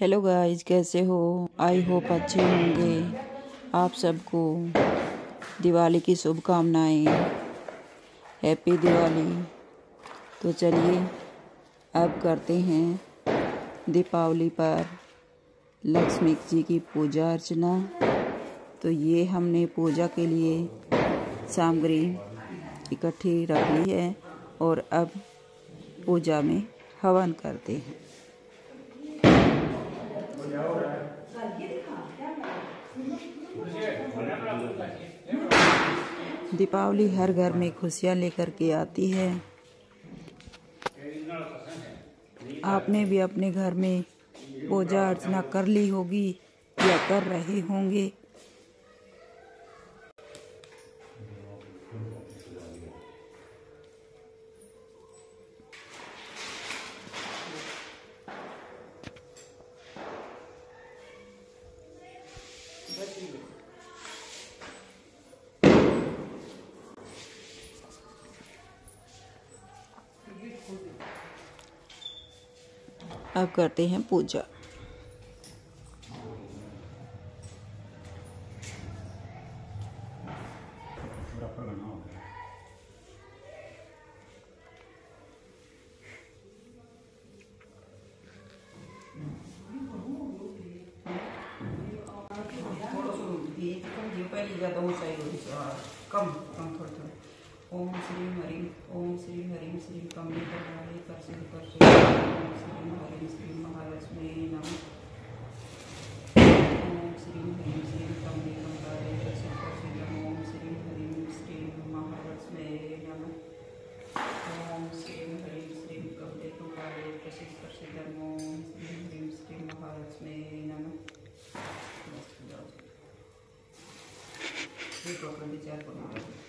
Hello guys कैसे हो? I hope अच्छे होंगे। आप सबको दिवाली की शुभकामनाएँ। हैप्पी दिवाली। तो चलिए, अब करते हैं दीपावली पर लक्ष्मी जी की पूजा अर्चना। तो ये हमने पूजा के लिए सामग्री इकट्ठी रख ली है और अब पूजा में हवन करते हैं। दीपावली हर घर में खुशियाँ लेकर के आती है। आपने भी अपने घर में पूजा अर्चना कर ली होगी या कर रहे होंगे। अब करते हैं पूजा। कम कम थोड़ा थोड़ा। ओम श्री हरि, ओम श्री हरि श्री कमले करवाले कर ओम श्री हरि श्री महालक्ष्मी नमः। ओम श्री हरि श्री कमले करवाले कर सिद्ध कर ओम श्री हरि श्री महालक्ष्मी नमः। ओम श्री हरि श्री कमले करवाले कर सिद्ध कर ओम श्री हरि श्री महालक्ष्मी नमः। ये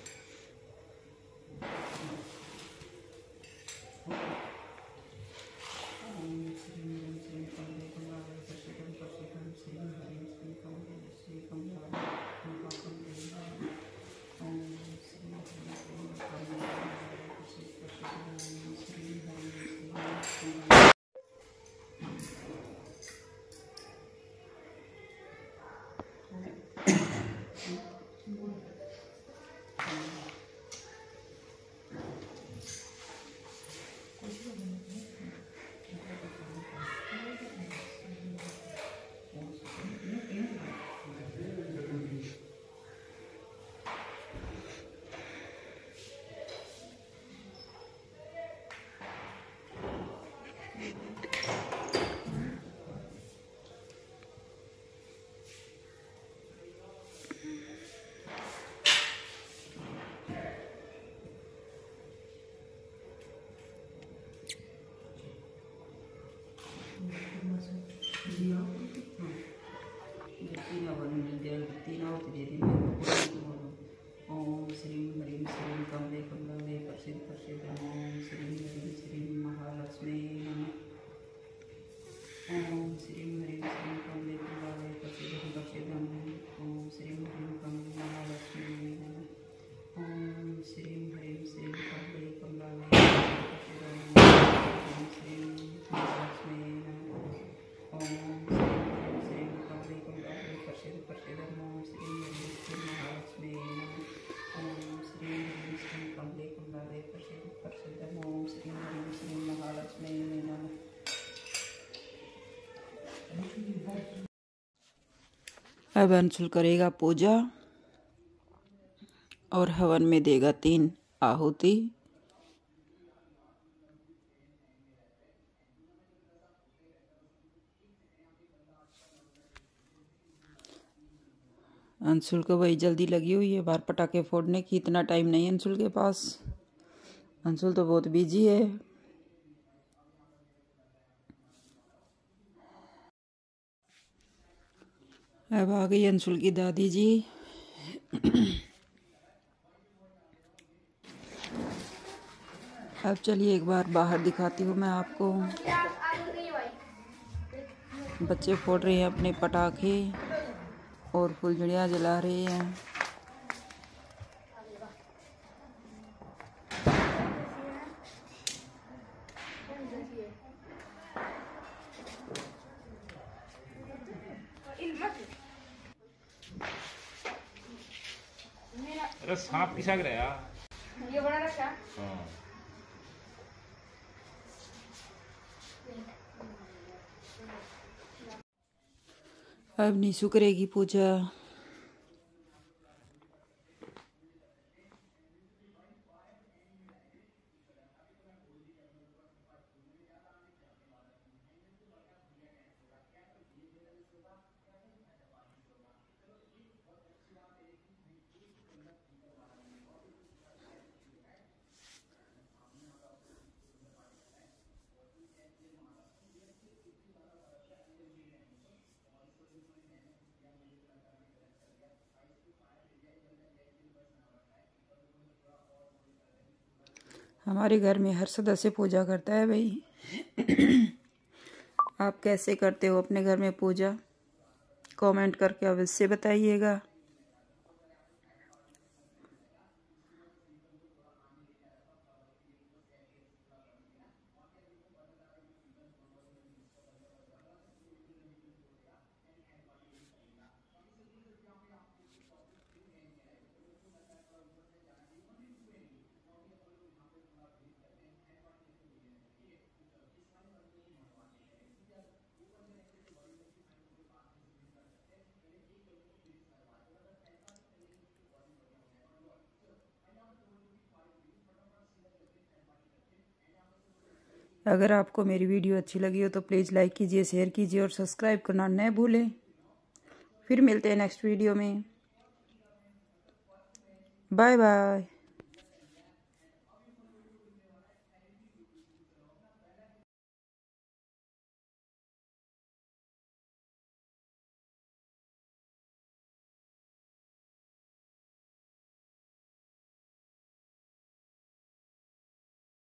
श्री ह्रीं श्री कमले कमले प्रसिद्ध प्रसिद्ध ओम श्री ह्रीं श्री महालक्ष्मी अब अंशुल करेगा पूजा और हवन में देगा तीन आहुति। अंशुल को वही जल्दी लगी हुई है, बाहर पटाखे फोड़ने की, इतना टाइम नहीं अंशुल के पास। अंशुल तो बहुत बिज़ी है। अब आ गई अंशुल की दादी जी। अब चलिए एक बार बाहर दिखाती हूँ मैं आपको। बच्चे फोड़ रहे हैं अपने पटाखे और फुलझड़ियाँ जला रहे हैं। अरे सांप किसा रहा ये बड़ा रखा। हाँ। अब निशु करेगी पूजा। हमारे घर में हर सदस्य पूजा करता है भाई। आप कैसे करते हो अपने घर में पूजा? कमेंट करके अवश्य बताइएगा। अगर आपको मेरी वीडियो अच्छी लगी हो तो प्लीज़ लाइक कीजिए, शेयर कीजिए और सब्सक्राइब करना न भूलें। फिर मिलते हैं नेक्स्ट वीडियो में। Bye bye.